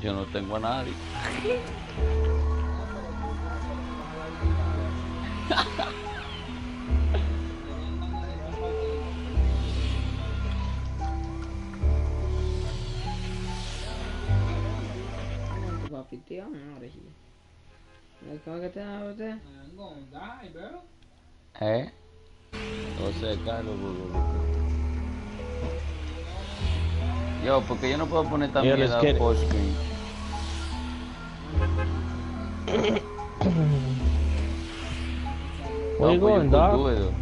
Yo no tengo a nadie. ¿Eh? Sea, Carlos. Yo, porque yo no puedo poner mierda full screen. Where you No, but going, could dog? do it, though.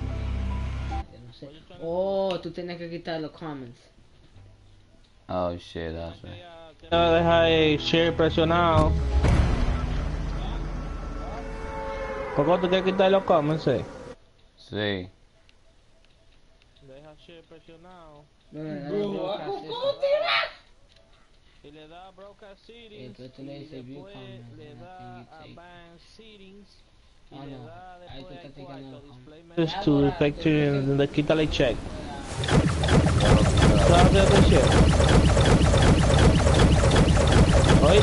Yo no sé. Oh, tú tienes que quitar los comments. Oh shit, that's right. Dejar el share presionado. ¿Por qué tú quieres quitar los comments, eh? Sí. Deja share presionado. No, no, no, Bro, no, ¿cómo no, tú no, Y le da broadcast settings. Eh, pero tú le dices y view después comments, le and I da think you a take- ban settings. Y Ah, le no. da Ahí tú después estás a tirando cuarto, los display comments. menu. to effective de quítale check. Claro que te share. Oye,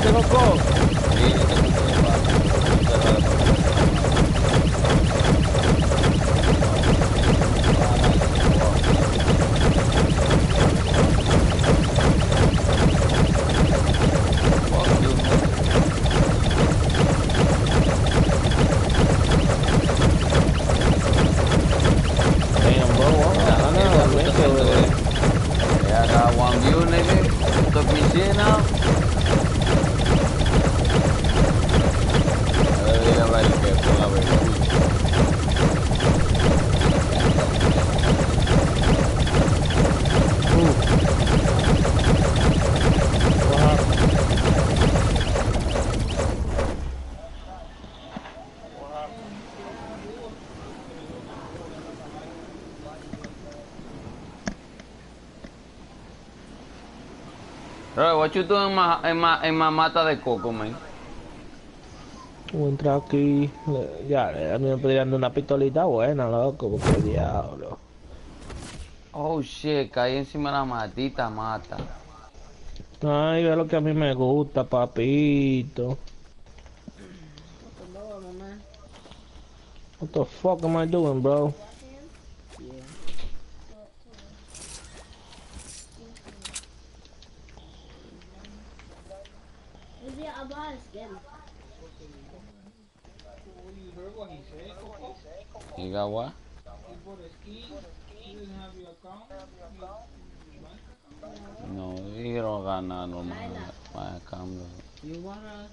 Doing en ma, en ma, en ma mata de coco, man? Voy a entrar aquí. le- Ya, a mí me podrían dar una pistolita buena, loco, porque diablo. Oh shit, caí encima de la matita mata. Ay, ve lo que a mí me gusta, papito. What the fuck am I doing, bro? Yeah. Maybe I bought a skin. You heard what he said, Coco? You got what? He bought a skin. He doesn't have your account. No, you don't got my, account. You wanna?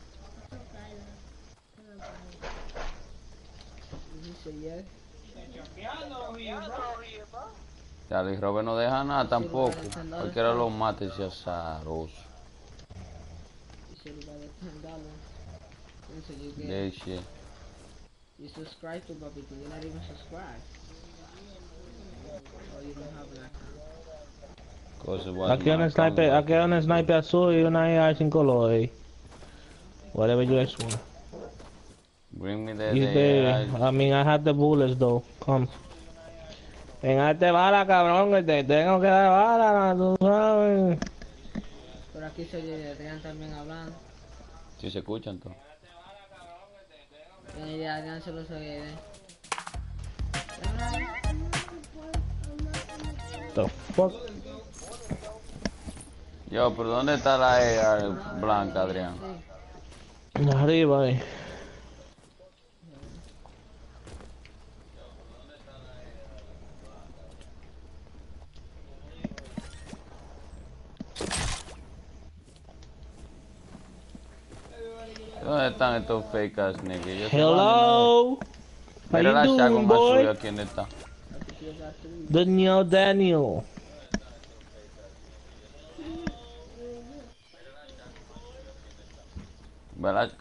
Robert no deja nada tampoco. Cualquiera lo mate ese azaroso. You said you got a ten dollar. And so you get De. You subscribe to Bobby, you're not even subscribed. Or you don't have an account. Aquí hay un sniper, aquí hay un sniper azul y una AR sin colores. Whatever you guys want. Bring me the, the I mean, I have the bullets though. Come. Venga, te bala, cabrón, que te tengo que dar bala, tú sabes. Pero aquí se oye Adrián también hablando. Si se escuchan todo. Y de Adrián se los oye. ¿eh? The fuck? Yo, pero ¿dónde está la AR blanca, Adrián? Arriba, eh. ¿Dónde están estos fake ass niggas? Hello. Mira la doing, más suya, ¿quién está? Daniel Daniel.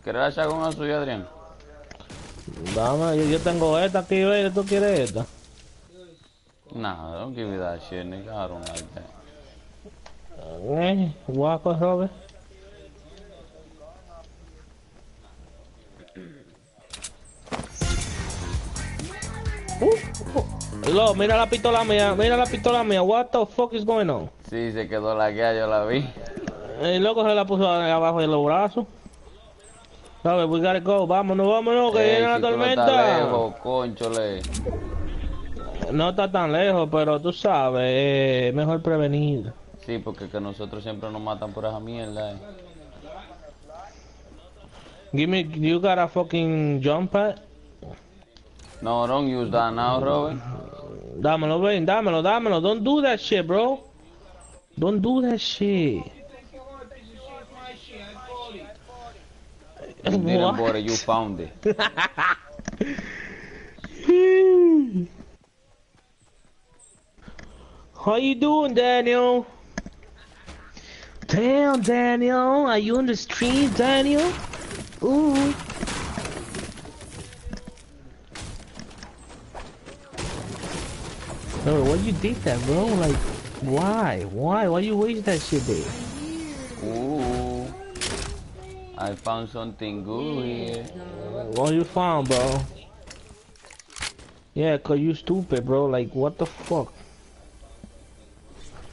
¿Quieres la chaga más suya, Adrián? Dame, yo, yo tengo esta aquí, ¿tú quieres esta? Nah, don't give me that shit, nigga. I don't like that. Eh, guaco, Robert. Uh, uh, Lo, mira la pistola mía, mira la pistola mía. What the fuck is going on? Sí, se quedó la guía, yo la vi. El loco se la puso abajo de los brazos. ¿Sabes? We gotta go. Vámonos, vámonos, que Ey, viene la si tú no tormenta. estás lejos, conchole. No está tan lejos, pero tú sabes, eh, mejor prevenir. Sí, porque que nosotros siempre nos matan por esa mierda. eh. Give me, you got a fucking jump pad? No, don't use that now, Robert. Dámelo, ven, dámelo, dámelo. Don't do that shit, bro. Don't do that shit. You didn't bought it, you found it. How you doing, Daniel? Damn, Daniel, are you on the street, Daniel? Ooh. Bro, why you did that, bro? Like, why? Why? Why you waste that shit there? Ooh. I found something good here. What you found, bro? Yeah, cause you stupid, bro. Like, what the fuck?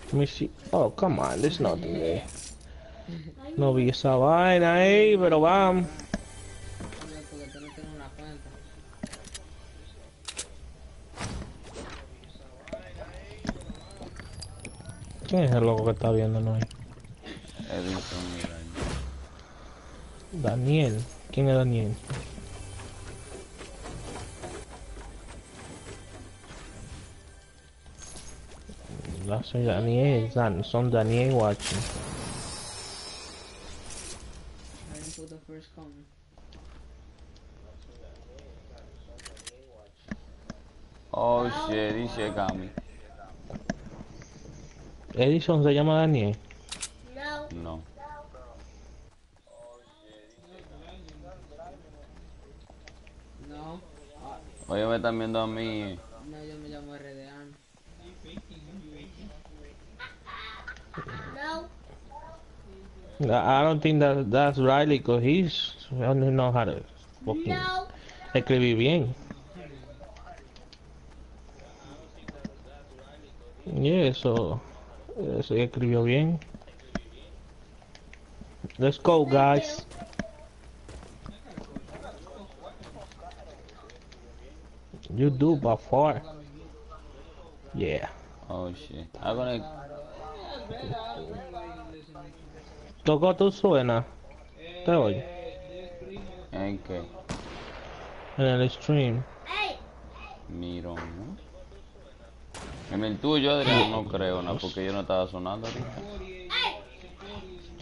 Let me see. Oh, come on. There's nothing there. No vi esa vaina ahí, pero vamos. ¿Quién es el loco que está viendo mira. Daniel. ¿Quién es Daniel? No soy Daniel, Dan- son Daniel comment. Oh shit, dice Cami. Edison se llama Daniel. No. No. No, Oye, me están viendo a mí. no, yo me llamo RDA. No. I don't think that that's Riley, cause he's I don't know how to fucking No. escribir bien. Yeah, Eh, eso, eso escribió bien. Let's go, guys. You do by far. Yeah. Oh shit. I'm gonna. Tocó tu suena. Te oye. ¿En qué? En el stream. Hey. Miro, ¿no? En el tuyo, Adrián, no creo, ¿no? Porque yo no estaba sonando ahorita.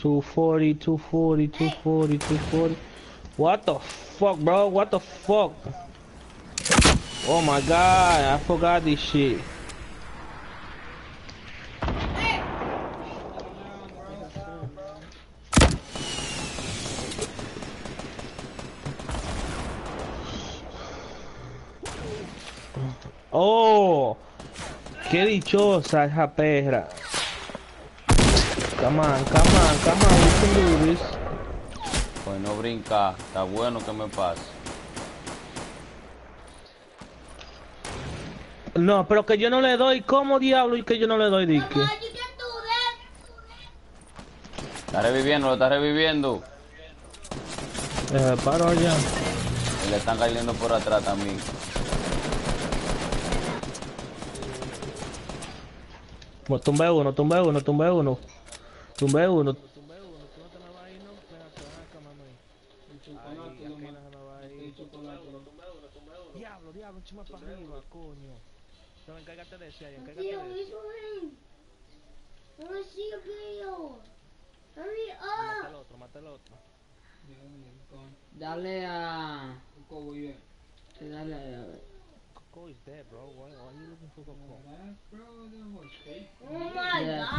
240, 240, 240, 240. What the fuck, bro? What the fuck? Oh my god, I forgot this shit. Oh, qué dichosa esa perra. Come on, come on, come on, we can do this. Pues no brinca, está bueno que me pase. No, pero que yo no le doy, ¿cómo diablo y que yo no le doy dique? Está reviviendo, lo está reviviendo. Eh, paro allá. Y le están cayendo por atrás también. Mo- Tumbé uno, tumbé uno, tumbé uno. Tumbé uno. Diablo, diablo, chima para arriba, coño. No, encárgate de ese ahí, encárgate Tío, de ese. this one. I wanna see a video. Hurry Mata el otro, mata el otro. Dale a. Dale a. a ver. Coco is dead, bro. Why, why are you looking for Coco? Oh my god.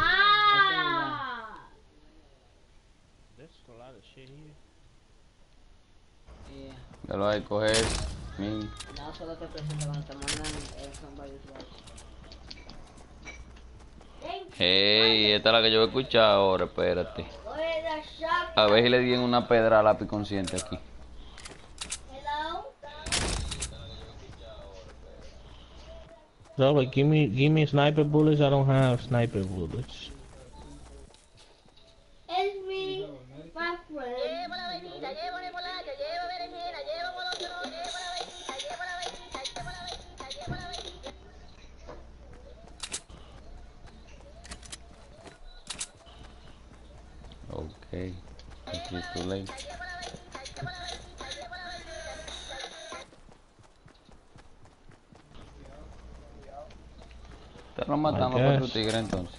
There's a lot of shit here. Yeah. Lo hay coger. Min. No solo te presentaban, te mandan eh, Hey, esta es la que yo voy a escuchar ahora, espérate. A ver si le di en una pedra al lápiz consciente aquí. No, but give me, give me sniper bullets. I don't have sniper bullets. Tigre entonces.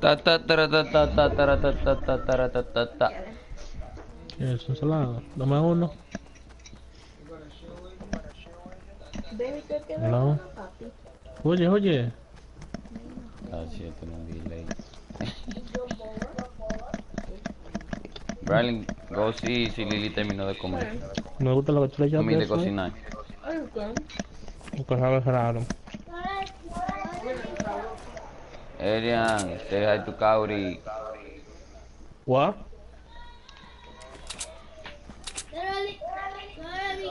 Ta ta tara ta ta ta tara ta ta ta tara ta ta ta. ¿Qué es ensalada? Dame uno. Baby, ¿qué queda No. Oye, oye. Ah, no delay. Brian, go see si Lily terminó de comer. Me gusta lo que tú le echas Comí de cocinar. Porque sabe raro. Adrian, say hi to Kauri. What?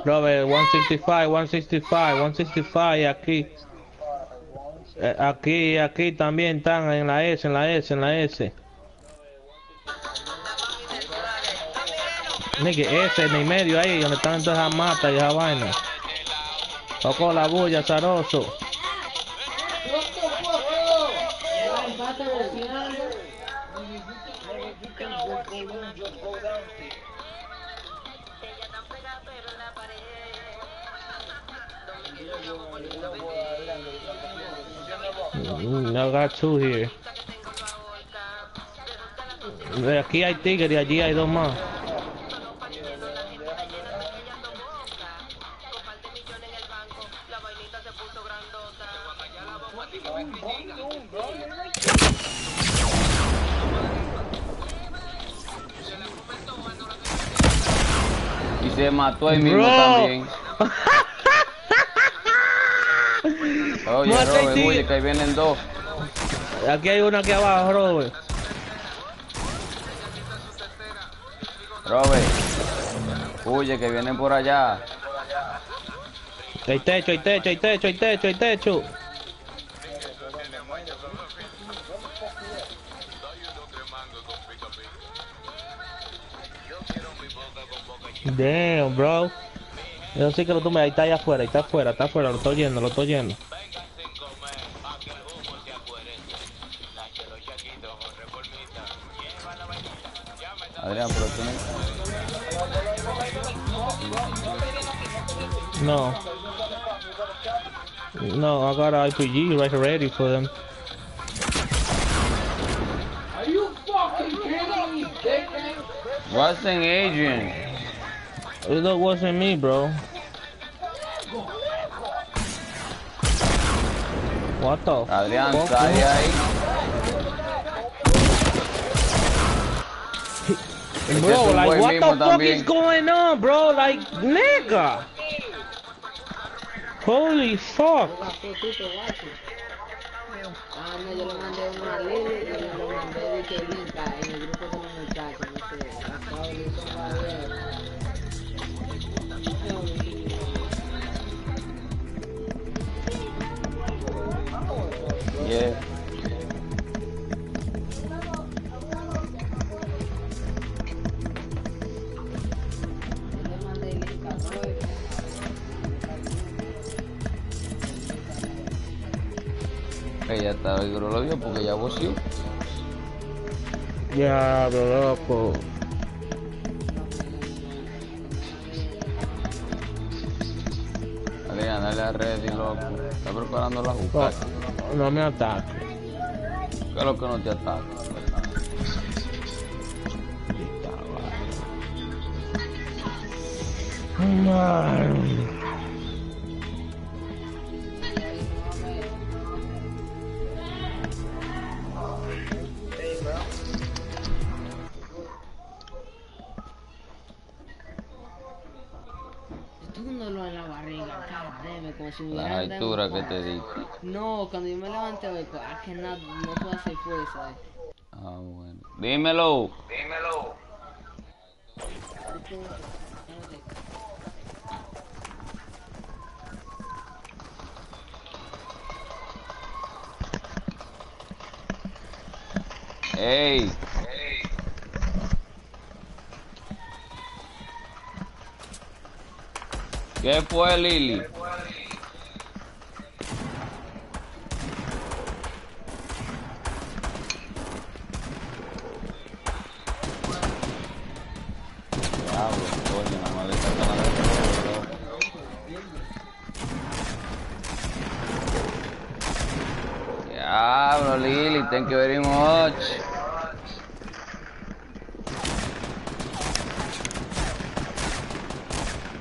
Robert, 165, 165, 165 aquí. Eh, aquí, aquí también están en la S, en la S, en la S. S en el medio ahí, donde están todas esas matas y esa vaina. Tocó la bulla, zaroso. Golpeando. Mm, I got two here. Aquí hay tigre y allí hay dos más. Se mató ahí mismo también. Oye, Robert, oye, que ahí vienen dos. Aquí hay uno aquí abajo, Robert. Robert, huye, que vienen por allá. Hay techo, hay techo, hay techo, hay techo, hay techo. Damn, bro. Yo sí que lo tomé, ahí está allá afuera, ahí está afuera, está afuera, lo estoy yendo, lo estoy yendo. Adrián, pero tú no... No. No, I got an IPG right ready for them. Are you fucking kidding me, dickhead? Wasn't Adrian. That wasn't me, bro. What the Adrián, fuck? sale ahí. Este es Bro, like, what the fuck también. is going on, bro? Like, nigga. Holy fuck. Yeah. Yo le mandé el link a Roy. Ella está, seguro lo vio porque ya voció. Ya, bro, loco. Adrián, dale a ready, loco. Está preparando la No, juca. no me ataque. ¿Qué es lo que no te cárdeme, como si me La hubieran dado altura un que te di. No, cuando yo me levanté hoy, ah, que nada, no puedo hacer fuerza. eh. Ah, bueno. Dímelo. Espérate. Ey. ¿Qué fue, Lili? Diablo, thank you very much.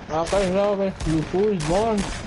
Okay, Robert, you fool born.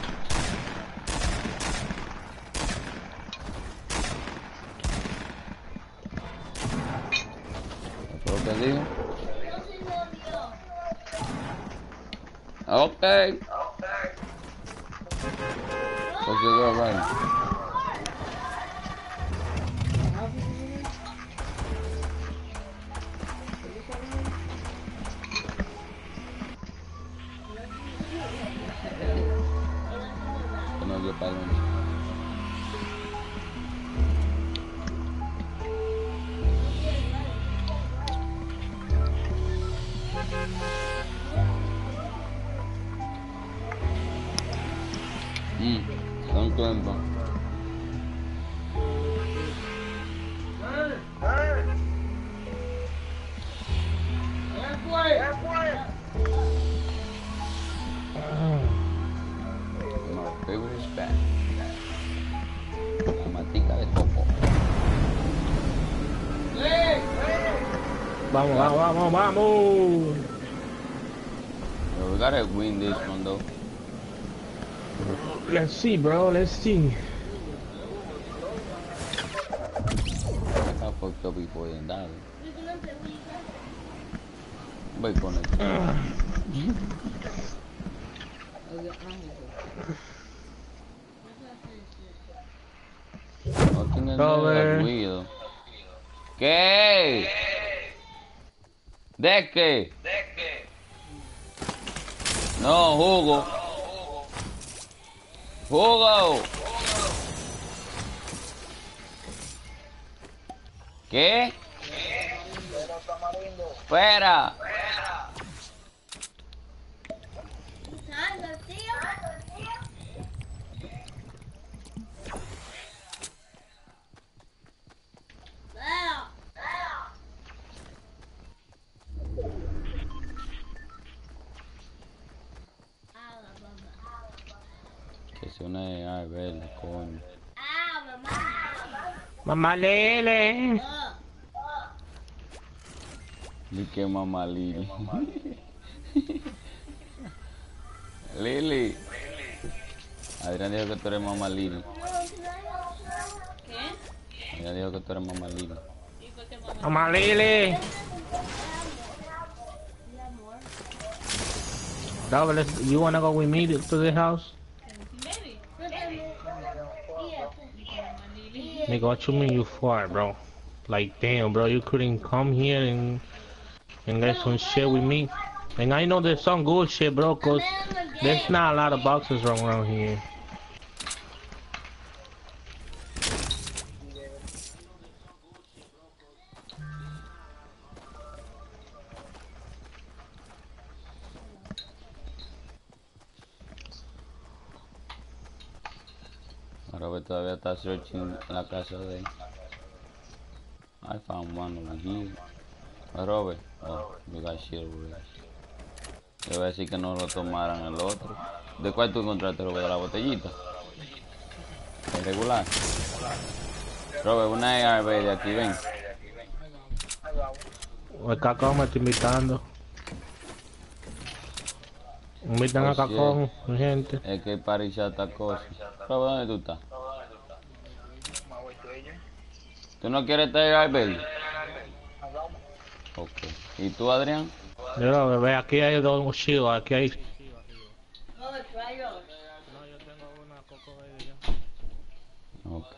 Vamos, vamos, vamos, vamos. We gotta win this one though. Let's see, bro. Let's see. I got fucked up before then dale. Voy con. Oye, ángel. No Robert. nada ruido. ¿Qué? ¿De qué? No, jugo. Jugo. ¿Qué? Espera. Que se une a ver, coño. Mamá Lele. Ni que mamá Lili. Lili. Adrián dijo que tú eres mamá Lili. ¿Qué? Adrián dijo que tú eres mamá Lili. ¿Y por qué mamá? Mamá Lele. Robert, let's, you wanna go with me to to the house? Nigga, what you mean you far, bro? Like, damn, bro, you couldn't come here and and get some shit with me. And I know there's some good shit, bro, cause there's not a lot of boxes around here. Está searching la casa de. I found one over here. Robert, oh, you got shit over there. Le voy a decir que no lo tomaran el otro. ¿De cuál tú encontraste, Robert? ¿De la botellita? ¿El regular? Robert, una ARB de aquí, ven. El cacón me está invitando. Invitan a Oh, shit. cacón, gente. Es que está cosa. Robert, ¿dónde tú estás? ¿Tú no quieres estar ARB? Ok. ¿Y tú, Adrián? Mira, bebé, aquí hay dos chivos, aquí hay... Ok.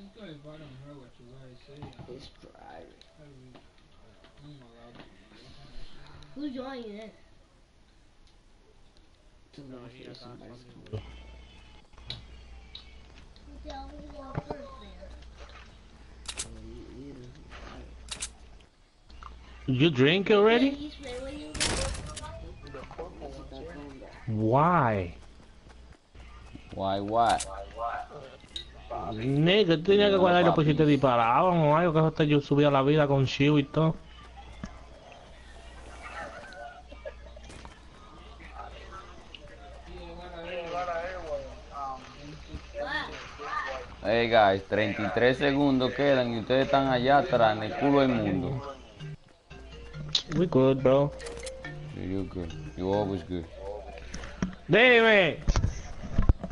Just go if I don't hear what you guys Who's joining it? You drink already? Why? Why what? Nigga, tenía que guardar y los pusiste disparados, no hay que yo subía la vida con Shiu y todo. Hey guys, 33 segundos quedan y ustedes están allá atrás en el culo del mundo. We good, bro. You good. You always good. Dime,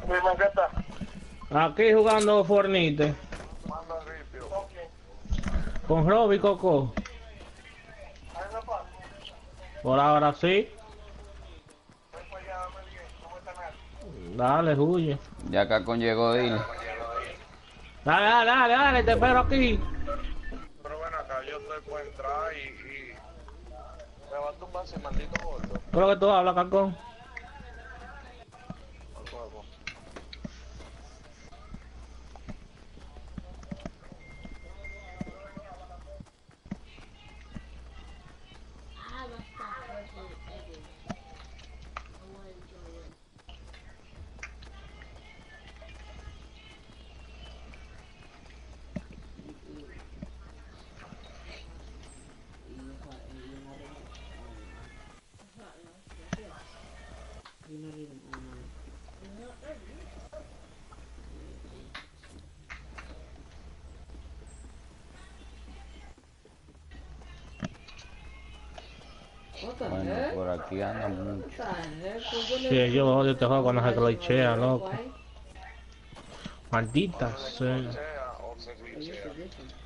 Mismo que está. aquí jugando Fornite con Robbie Coco. Por ahora sí. Ven para allá, dame bien. ¿Cómo está Nacho? Dale, huye. Ya Cacón llegó, dile. Dale, dale, dale, dale, te espero aquí. Pero ven acá, yo estoy por entrar y, y... Me va a tumbar ese maldito gordo. ¿Qué es lo que tú hablas, Cacón? Bueno, por aquí anda mucho. Sí, yo odio este juego cuando se glitchea, loco. Maldita sea. Sea o se glitchea.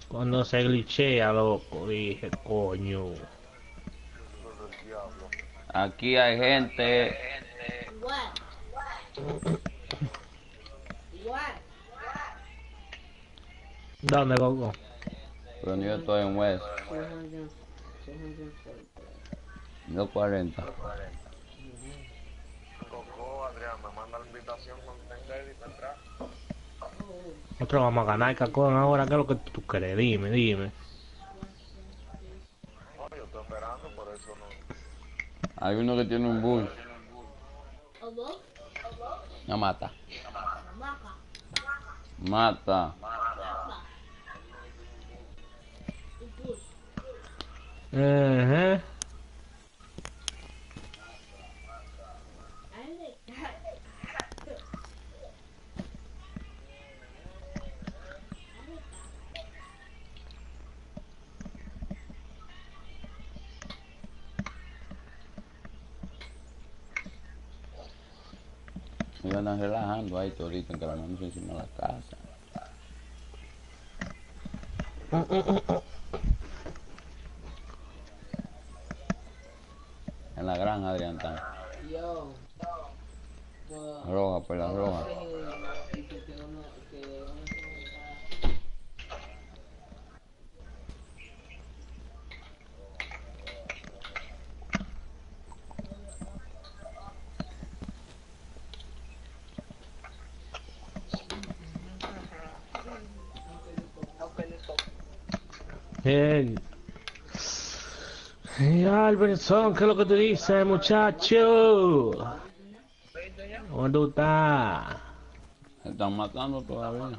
Cuando se glitchea, loco, dije, coño. Aquí hay gente. ¿Dónde, Coco? Pero yo estoy en West. 200, 240. 240. Coco, Adrián, me manda la invitación cuando tenga ready para entrar. Nosotros vamos a ganar, Cacón, ahora, ¿qué es lo que tú crees? Dime, dime. No, yo estoy esperando, por eso no. Hay uno que tiene un bull. A book? No mata. Maca. Mata. Un push. Ajá. I like that. Ellos andan relajando ahí todito mano encima de la casa. En la granja, Adrián. Pues, Roja, por la roja. que- que- que uno- que uno se va- Hey. Hey, Albertson, ¿qué es lo que tú dices, muchacho? ¿Cómo tú estás? Se están matando todavía.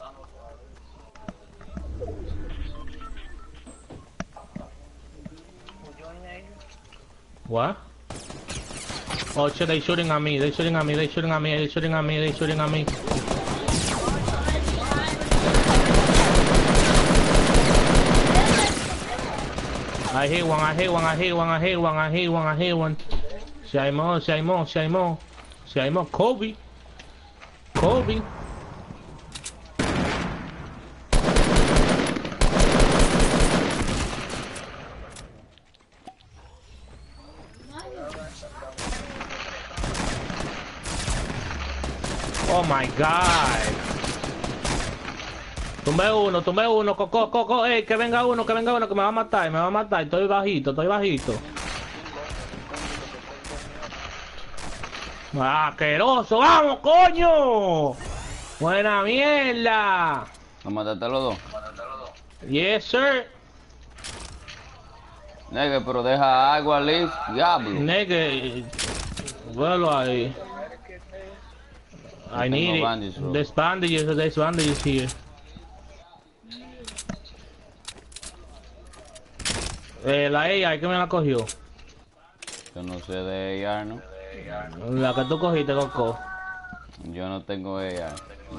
What? Oh shit, they shooting at me, they shooting at me, they shooting at me, they shooting at me, they shooting at me. I hit one, I hit one, I hit one, I hit one, I hit one, I hit one. Si hay more, si hay more, si hay more. Si hay more, Kobe. Kobe. Oh my god. Tumbe uno, tumbe uno, coco, coco, ey, que venga uno, que venga uno, que me va a matar, me va a matar, estoy bajito, estoy bajito. ¡Asqueroso! ¡Vamos, coño! ¡Buena mierda! ¿No mataste a los dos? Yes, sir. Nigga, pero deja agua, Liz. Diablo. Nigga, well, I, I need bandages, it. bro. There's bandages, there's bandages here. Eh, la AI, ¿qué me la cogió? Yo no sé de ella, ¿no? La que tú cogiste, Coco. Yo no tengo ella.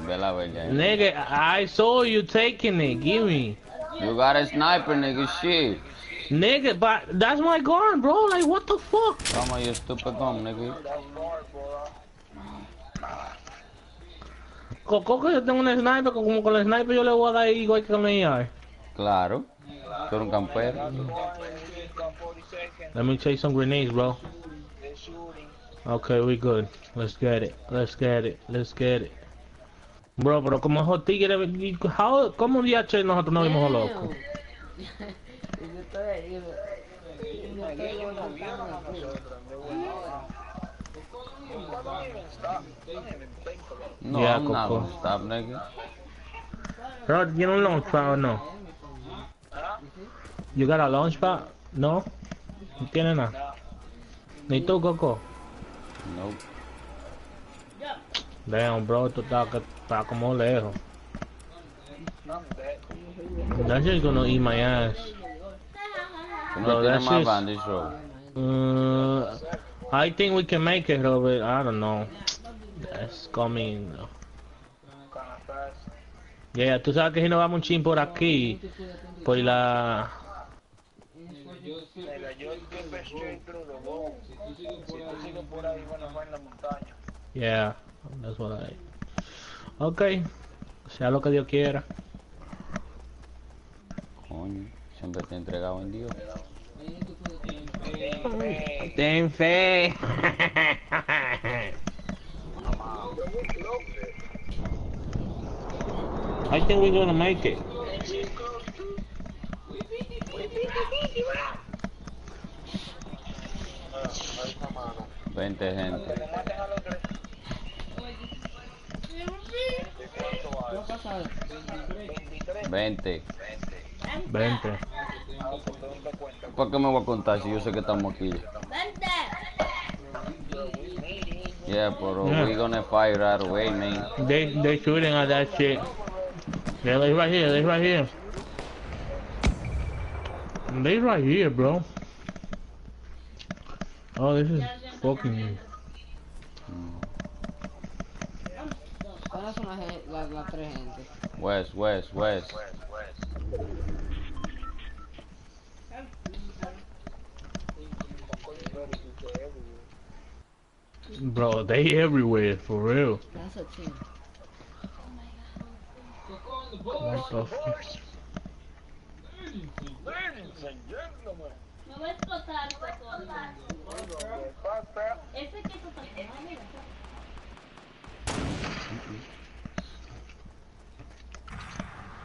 Ve la bella. Nigga, I saw you taking it, give me. You got a sniper, nigga. Shit. Nigga, but that's my gun, bro. Like, what the fuck? Toma, you stupid gun, nigga. Coco, que yo tengo un sniper, como con el sniper yo le voy a dar igual que con la AI. Claro. Tú eres un campero. Let me take some grenades, bro. Okay, we good. Let's get it. Let's get it. Let's get it. Bro, pero como esos tigres, how, ¿cómo DH nosotros no vimos locos? Y yo estoy- y yo- y yo estoy levantando aquí. No, Yeah, I'm not Coco. gonna stop, nigga. Bro, ¿tiene un launch pad o no? You got a launch pad? No? No tiene nada. Ni tú, Coco. Nope. Damn, bro, tú estás está como lejos. That shit's gonna eat my ass. Bro, no tienes that shit's- bandage, bro. Uh, I think we can make it, Robert. I don't know. That's coming. Yeah, tú sabes que si nos vamos un chin por aquí, por la... Mira, yo siempre estoy crudo, vos. Si tú sigues por ahí, bueno, fue en la montaña. Yeah, that's what I... Okay, sea lo que Dios quiera. Coño, siempre te he entregado en Dios. Ten fe. I think we're gonna make it. Vente, gente. Como maten a los tres, ¿de cuánto ¿Qué hay? ha pasado? 23. Vente. Vente. ¿Para qué me voy a contar si yo sé que estamos aquí? Vente. Yeah, pero Yeah. we gonna fight right away, man. They they shooting at that shit. Yeah, they right here. They right here. They right here, bro. Oh, this is fucking. ¿Cuáles son las, gen- las, las tres gentes? West, west, west. Bro, they everywhere for real. That's a team. Mira.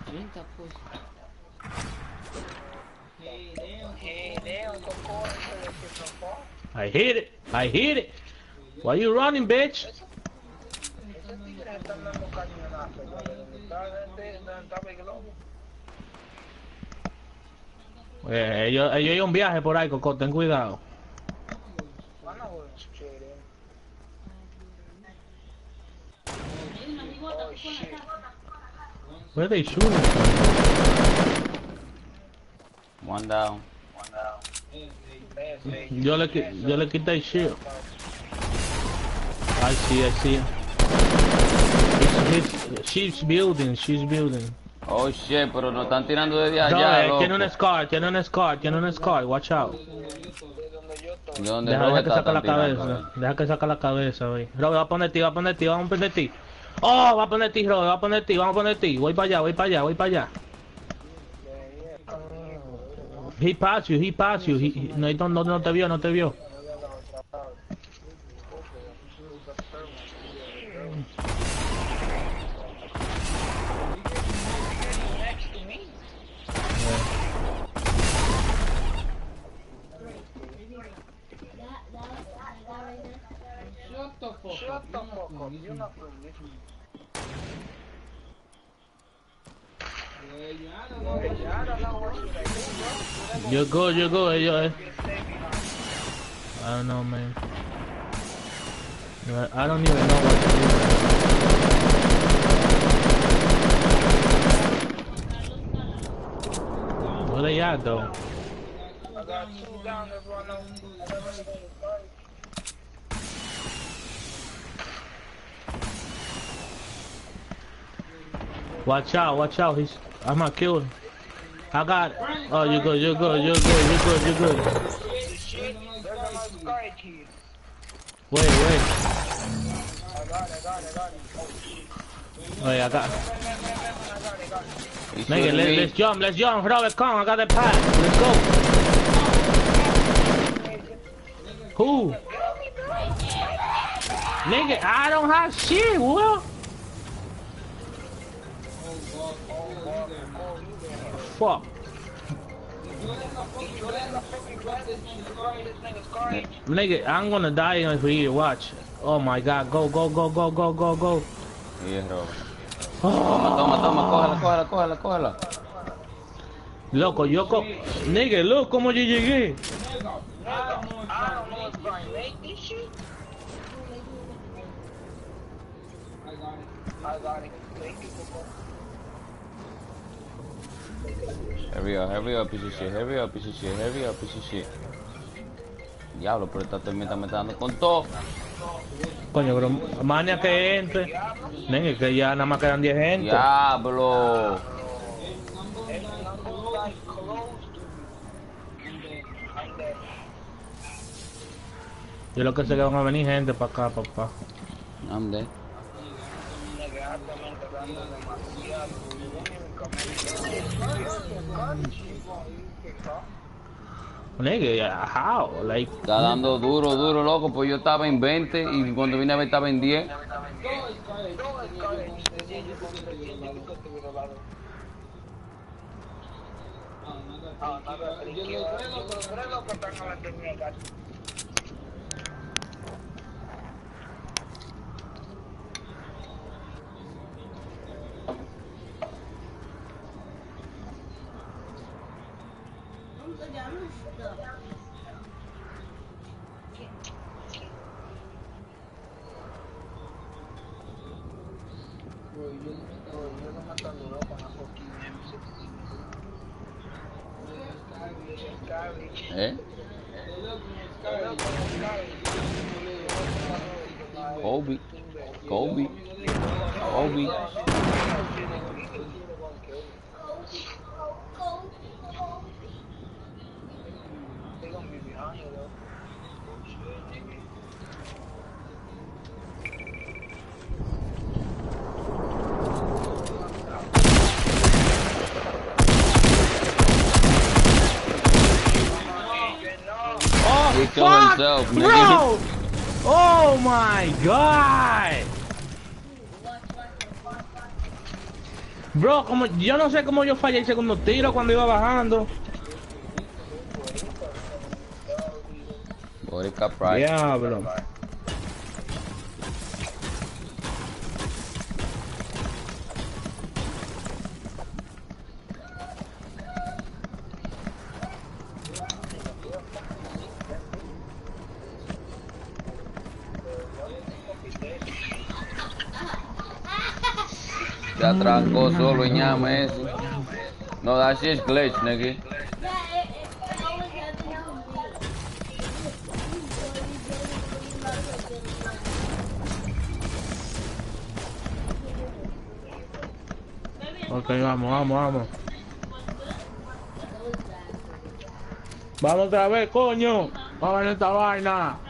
Trinta pues. Hey, damn, Coco, ese de que zafó. I hit it. I hit it. Why you running, bitch? Eh, ellos, ellos hay un viaje por ahí, Coco. Ten cuidado. Where they shooting? One down. Ese, Yo le, yo le quité el shit. I see, I see. She's building, she's building. Oh shit, pero nos están tirando desde No, allá, eh, loco. tiene un scar, tiene un scar, tiene un scar. Watch out. de donde yo estoy. ¿De dónde Deja, que saca la tirando, cabeza. Deja que saca la cabeza, wey. Robert, va a poner ti, va a poner ti, vamos a poner ti. Oh, va a poner ti, Robert, va a poner ti, vamos a poner ti. Voy para allá, voy para allá, voy para allá. He passed you, he passed you. He, no, no, no, no te vio, no te vio. You're good, you're good, yo. eh. I don't know, man. I don't even know what to do. Where they at, though? I got two down, that's why I know. Watch out, watch out. He's. I'm gonna kill him. I got. It. Oh, you're good, you're good, you're good, you're good, you're good. Shit, there's another sky kid. Wait, wait. I got it, I got it, I got it. Oh. Yeah, I got. It, I got it. He Nigga, shooting let, me. let's jump, let's jump. Robert, come. I got the pad. Let's go. Who? Nigga, I don't have shit. What? Fuck. Nigga, I'm gonna die if we watch. Oh my god, go, go, go, go, go, go, go. Es Robert. Oh, ah. Toma, toma, cógela, cógela, cógela, cógela. loco, yo co Nigga, look como yo llegué. I don't know Thank you. Hurry up, hurry up, piece of shit, piece of shit, piece of shit. Diablo, pero esta termita me está dando con todo. Coño, pero mania que entre. Nigga, que ya nada más quedan 10 gente. Diablo. Yo lo que sé que van a venir gente para acá, papá. Dead. Nigga, how? Like, Está dando duro, duro, loco, pues yo estaba en 20 y cuando vine a ver estaba en 10. ¿Eh? Kobe. Kobe. Kobe. oh, He killed fuck, himself, nigga. bro! Oh my god! Bro, como, yo no sé cómo yo fallé el segundo tiro cuando iba bajando. Diablo. Se atrancó y ñame ese. No, that shit's glitch, nigga. Ok, vamos, vamos, vamos. Vamos otra vez, coño. Vamos ver esta vaina.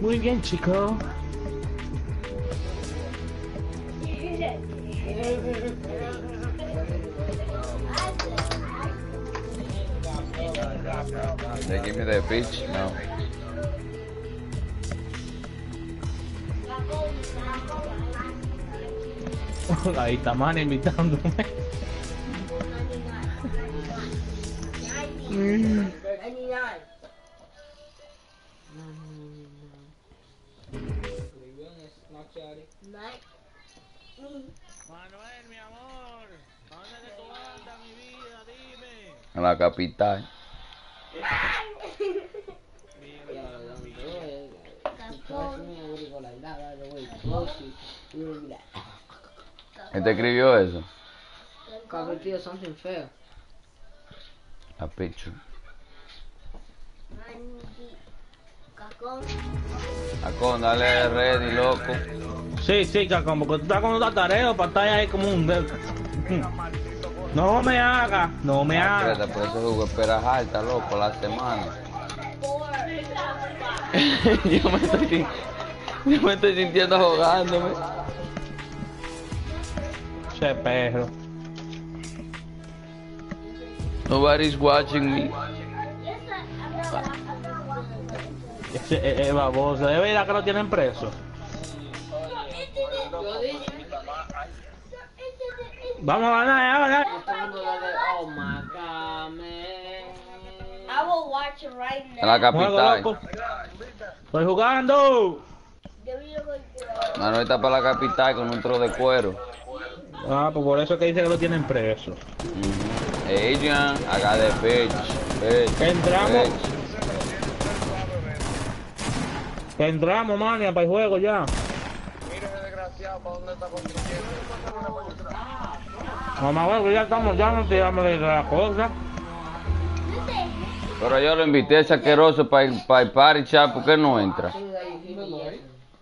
Muy bien, chico. They give me the pitch, no. Ahí está man invitándome. Escribió Manuel, mi amor, ¿dónde que tú andas, mi vida? Dime. En la capital. ¿Quién te escribió eso? Convertido something feo. A picture. Cacón. Acón, dale ready, loco. Sí, sí, Cacón, porque tú estás con un tatareo para estar ahí como un... No me haga, no me haga. Espérate, por ese jugo espera alta, loco, la semana. yo, me estoy, yo me estoy sintiendo ahogándome. Che perro. Nobody's watching me. Ese es, es baboso. ¿De verdad que lo tienen preso? Vamos a ganar, a ganar. Oh my god, man. I will watch it right En la capital. Estoy jugando. Manuel está para la capital con un tro de cuero. Ah, pues por eso que dice que lo tienen preso. Adrian, haga de bitch. Entramos. Entramos, mania, para el juego ya. Mira ese desgraciado para dónde está construyendo. Mamá, bueno, ya estamos, ya no tiramos de la cosa. Pero yo lo invité a ese asqueroso para el, para el party chat, ¿por qué no entra?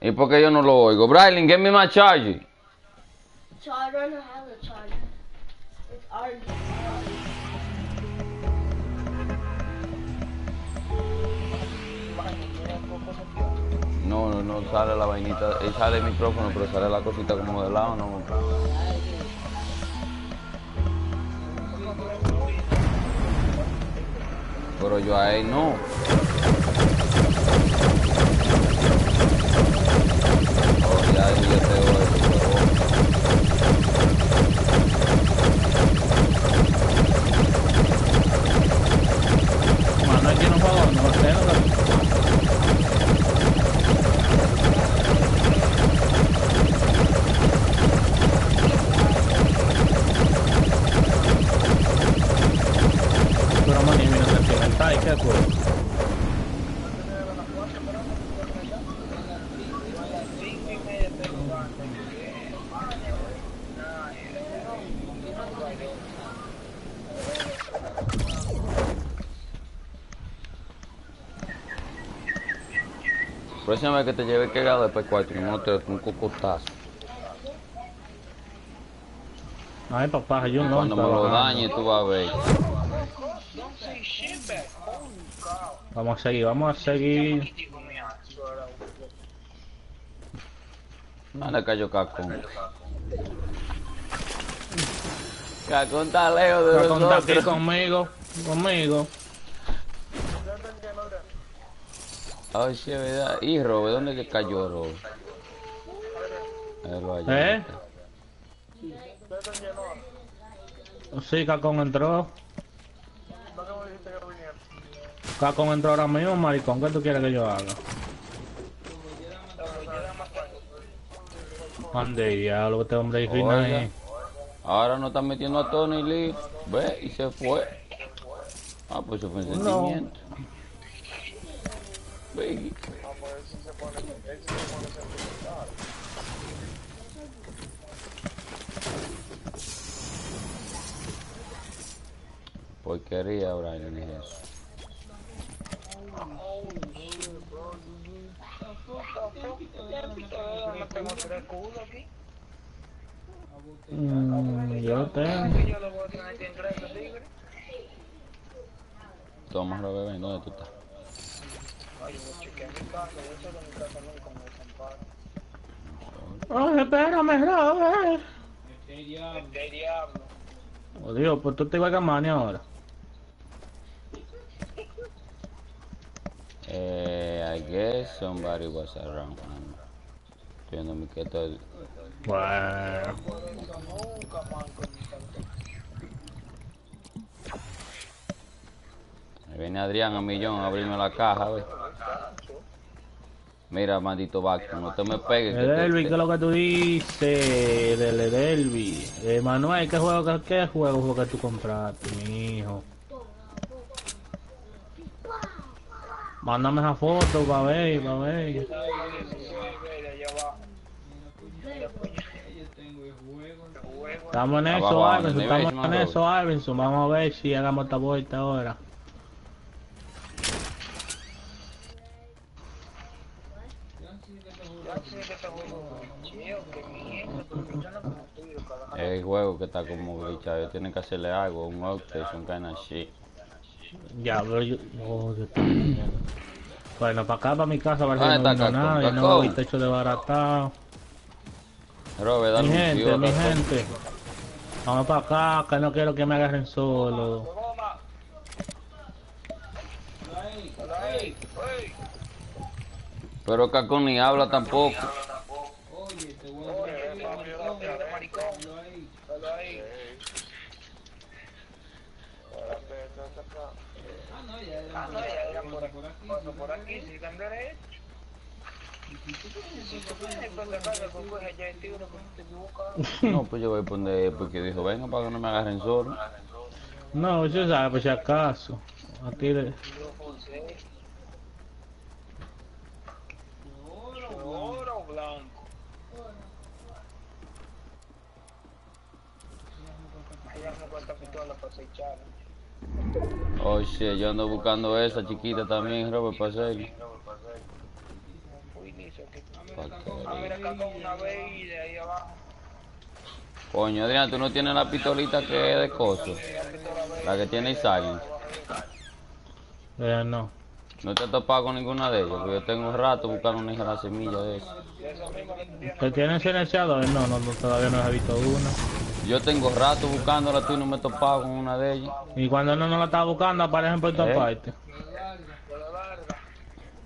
¿Y por qué yo no lo oigo? Briley, give me my charger. Charger no have a charger. It's already. No, no, no sale la vainita, eh, sale el micrófono, pero sale la cosita como de lado, no. Pero yo a él no. Tiene un juego, no sé, no sé. Pero mani, mira, sentimental, ¿qué fue? Próxima vez que te lleve cagado después cuatro, no te un cocotazo. Ay, papá, yo no. Cuando me lo dañe, tú vas a ver. Vamos a seguir, vamos a seguir. Anda cayó Cacón. Cacón está lejos de aquí nosotros. conmigo, conmigo. Ay, sí, es verdad. ¿Y Robe? ¿Dónde que cayó Robe? ¿Eh? Sí, Cacón entró. Cacón entró ahora mismo, maricón. ¿Qué tú quieres que yo haga? Ande, diablo, este hombre Oiga. ahí. Ahora no están metiendo a Tony Lee. Ve, y se fue. Ah, pues eso fue un sentimiento. Porquería, Brian, es eso. Mm, yo tengo. Lo. Toma, Robe, ven, ¿dónde tú estás? Ay, yo mi casa. Yo mi casa nunca me espérame, Robert. Este diablo. ¿Qué diablo? Oh, Dios, pues tú te vas a Gamani ahora. Eh, I guess somebody was around. que estoy... Bueno. Nunca, nunca, man, con mi tanto. Ahí viene Adrián a millón a abrirme la caja, ve. Mira, maldito vaco, no te me pegues. que tú- Delvi, ¿qué es lo que tú dices? Dele, Delvi. Eh, Manuel, ¿qué juego, qué, juego fue que tú compraste, mi hijo? Mándame esa foto para ver, para ver. El. El. Estamos en eso, el estamos en eso, Iverson. Vamos a ver si hagamos esta vuelta ahora. El juego que está como glitchado. Tienen que hacerle algo, un update, some kind of shit. Ya, pero yo... Oh, mío. Bueno, para acá, para mi casa, parece ¿Dónde que no está Cacón? nadie, no el techo desbaratado. Robert, Mi un gente, tío, mi Cacón. gente. Vamos para acá, que no quiero que me agarren solo. Pero Cacón ni habla tampoco. Oye, te voy a Oye, decir, papi, maricón, date, maricón. ponlo ahí. Hola, ahí. Espérate, espérate acá. Ah, no, ya Ah, ya por aquí. por aquí. Paso por. Si. No, pues yo voy a poner, porque dijo, venga para que no me agarren solo. No, yo sabe, por si acaso. Aquí le... Oro blanco. Allá me corta pistola para acechar. Oh shit, yo ando buscando esa chiquita también, Robert, para hacerlo. Ah. Coño, Adrián, tú no tienes la pistolita que es de coso. La que tiene Silent. Eh, no. No te has topado con ninguna de ellas, porque yo tengo un rato buscando una hija de la semilla de esa. Eso. ¿Que tienen silenciador? No, no, no, todavía no he visto una. Yo tengo rato buscándola tú y no me he topado con una de ellas. Y cuando uno no la está buscando, aparecen por todas Eh. partes.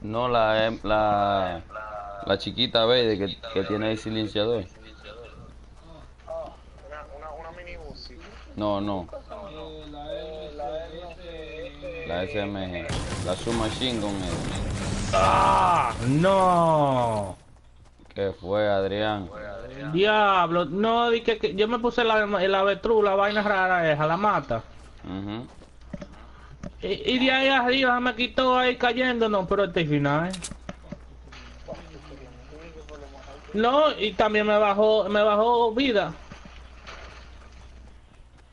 No, la, em- la, la chiquita verde que, que tiene el silenciador. No, no, Eh, la SMG. La Submachine Gun. ¡Ah! ¡No! ¿Qué fue, Adrián? Diablo, no, di que, que yo me puse la, la avestruz, la vaina rara esa, la mata. Y, y de ahí arriba me quitó ahí cayéndonos, pero este final. No, y también me bajó, me bajó vida.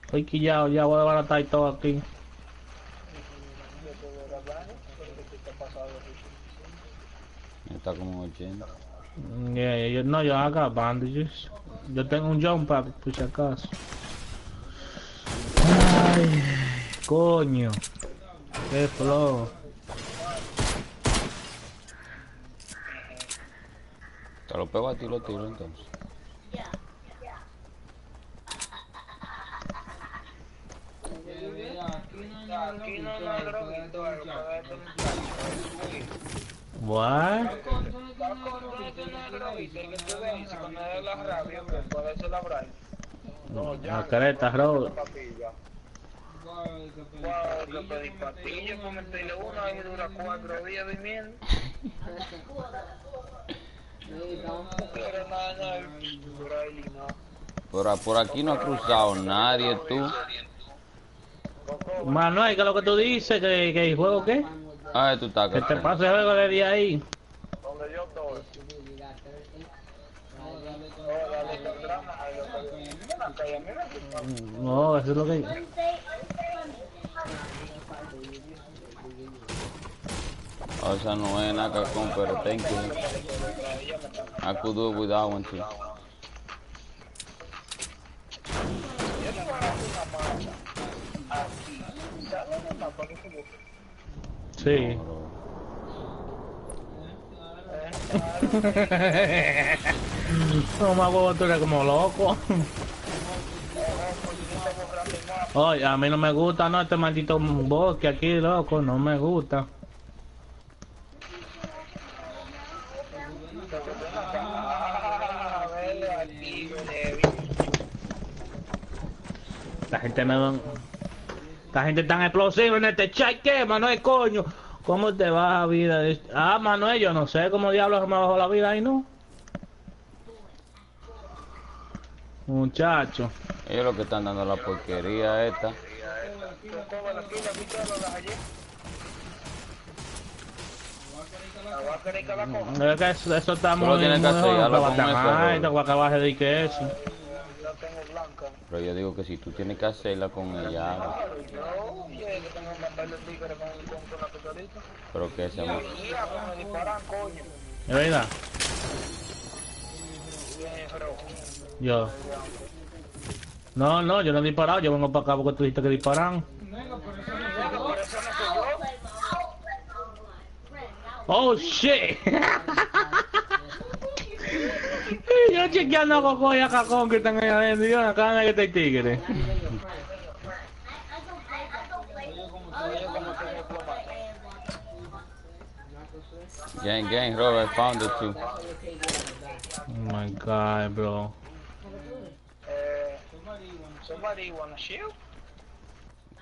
Estoy quillado, ya voy a desbaratar todo aquí. Está como 80. Yeah, yo, no, yo haga bandages. Yo tengo un jump pad, por si acaso. Ay, coño. Qué flow. Te lo pego a ti lo tiro entonces. aquí no hay What? No, La careta, pedí pastillas, una, ahí dura cuatro días durmiendo. Pero nada, no. Por, por aquí no ha cruzado nadie, tú. Manuel, ¿qué es lo que tú dices? ¿Que, que el juego qué? Ay, tú estás Que te pase el juego desde ahí. Donde yo estoy. Con que- que- No, eso es lo que... O sea, no es nada Cacón, pero thank you. I could do it with that one too. Sí. No me hago tú eres como loco. Oye, a mí no me gusta, no, este maldito bosque aquí, loco, no me gusta. La gente me... La gente tan explosiva en este chat, ¿qué, Manuel, coño? ¿Cómo te va la vida? Ah, Manuel, yo no sé cómo diablos me bajó la vida ahí, ¿no? Muchacho. Ellos lo que están dando la porquería esta. Que coja. Es que eso, eso está Solo muy... tienes que muy hacer con que baje de que eso. Pero yo digo que si tú tienes que hacerla con ella, pistolita. pero que disparan, coño. ¿Es verdad? Yo. No, no, yo no he disparado, yo vengo para acá porque tú dijiste que disparan. No no. Oh shit. yo chequeando a Coco y a Cacón que están ahí adentro. Y yo acá en este tigre. Gang, gang, Robert, found it too. Oh my god, bro. Eh, somebody want a shield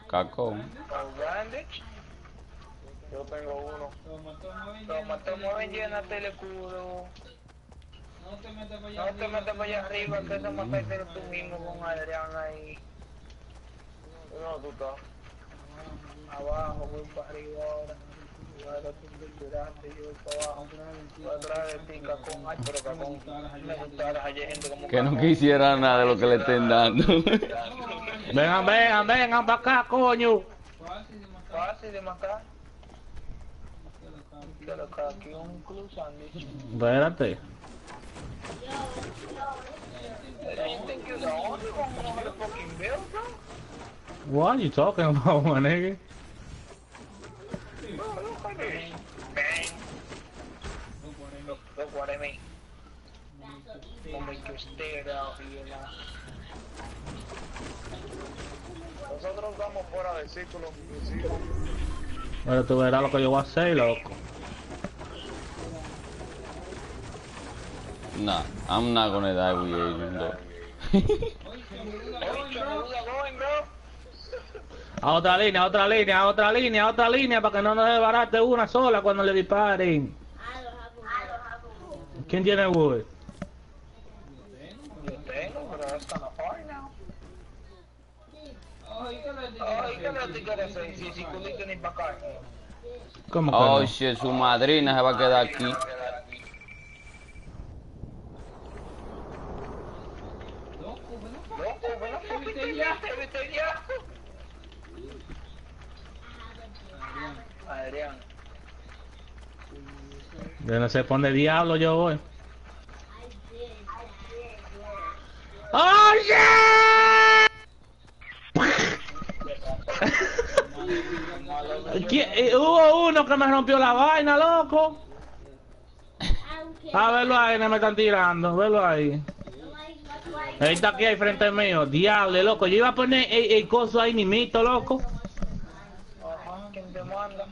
Cacón. or bandage? Yo tengo uno. Lo mató, mueven Lo mató, mueven, llénate el escudo. No te metas para No allá. te metas para allá arriba, que eso mataste tú mismo con Adrián ahí. No, tú estás. Abajo, voy para arriba ahora. Ahora tú te tiraste, yo voy para abajo. Voy atrás de ti, cacón. Ay, pero cacón. Me gustara ayer gente como Que no quisiera nada de lo que le estén dando. Vengan, vengan, vengan para acá, coño. Fácil de matar. Fácil de matar. Espérate. What are you talking about, my nigga? Del tú verás lo que yo voy a hacer, loco. Nah, I'm not gonna die with Asian though. A otra línea, a otra línea, a otra línea, a otra línea, para que no nos desbarate una sola cuando le disparen. ¿Quién tiene wood? ¿Cómo que Oh no? shit, su madrina se va a quedar aquí. Loco, bueno, Loco, ven acá, vete ya, vete ya. Adrián. Yo no sé por dónde diablo yo voy. ¡Oh, shit! ¿Quién- eh, Hubo uno que me rompió la vaina, loco. A verlo ahí, no me están tirando, verlo ahí. Él está aquí al frente mío, diable, loco. Yo iba a poner el, el coso ahí mimito, loco.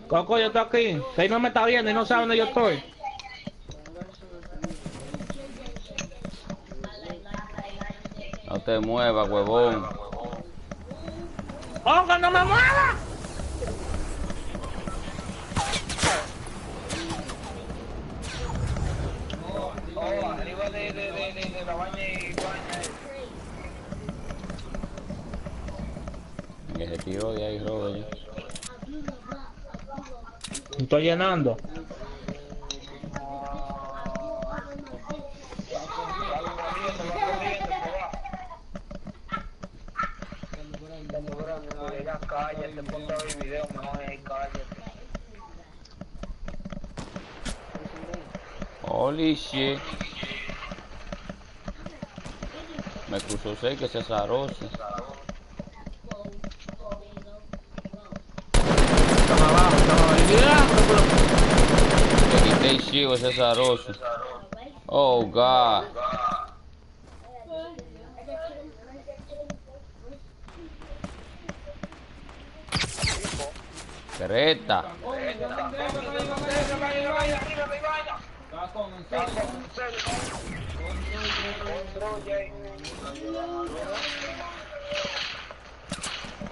Coco, yo estoy aquí. Él no me está viendo y no sabe dónde yo estoy. No te muevas, huevón. ¡Oh, que no me mueva! Oh, arriba de, de, de, de, de la baña y baña. Que se tiró de ahí, Robert. Estoy llenando. Va corriendo, va corriendo, se va. Ya cállate, ponte a ver el video, mejor ahí cállate. Holy shit. Me cruzó seis que se. Oh god. Creta.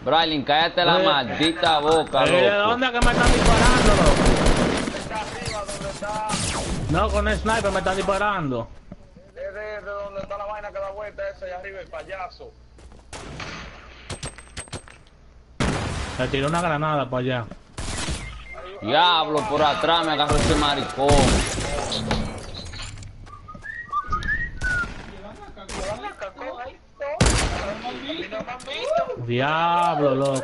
Braylin, cállate la Oye. maldita boca, Eh, ¿De loco. dónde que me están disparando, loco? Está arriba donde está. No, con el sniper me están disparando. Es de, de donde está la vaina que da vuelta esa allá arriba, el payaso. Le tiré una granada para allá. Diablo, por atrás me agarró ese maricón. Llevan a cacón ahí. todo. A mí no me han visto. Diablo, loco. No, sí, me hallan. Velo ya, Adrián. Adrián, ellos están en el piso, boludo, en el piso. Por ahí mismo. Velo ya, velo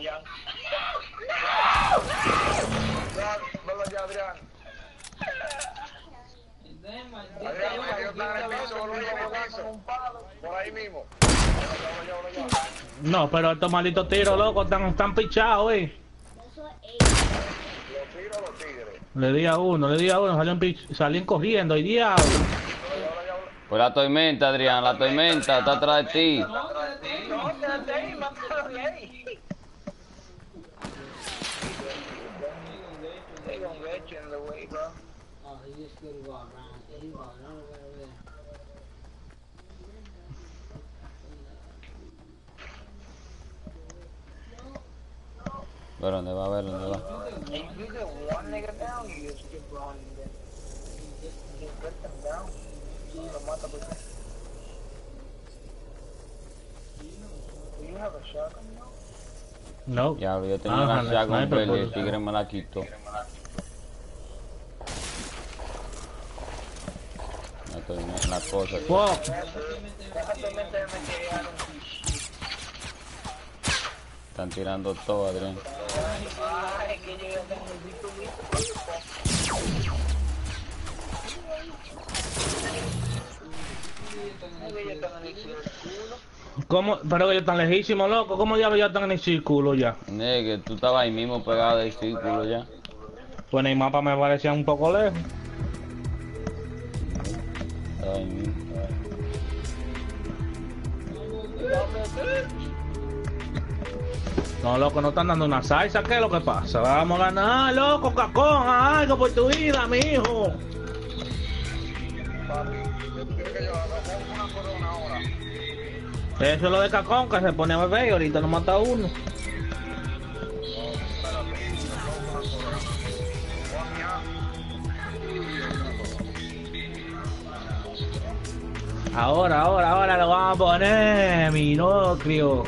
ya. No, pero estos malditos tiros, loco, están, están pichados, eh. Le di a uno, le di a uno, salían, salían corriendo, y diablo. Pues la tormenta, Adrián, la tormenta está atrás de ti. No, quédate ahí, mátalo de ahí. They gonna get you in the way, bro. Oh, he just couldn't go around. He was nowhere there. ¿Pero dónde va? A ver, ¿dónde va? Down. Lo mata por qué. Do you have a shotgun now? No. Diablo, yo tenía Ajá, una la shotgun y el tigre me la quitó. La, torme- la cosa. Ya no Están tirando todo, Adrián. Ay, que yo. Ay, que. ¿Cómo? Pero ellos están lejísimos, loco. ¿Cómo diablos ya están en el círculo ya? Nigga, tú estabas ahí mismo pegado del círculo ya. Pues en el mapa me parecía un poco lejos. Mismo. No, loco, no están dando una salsa. ¿Qué es lo que pasa? Vamos a ganar, loco, cacón. algo por tu vida, mijo. Papi, Eso es lo de cacón, que se pone a beber y ahorita no mata uno. Ahora, ahora, ahora lo vamos a poner, mi nocrio.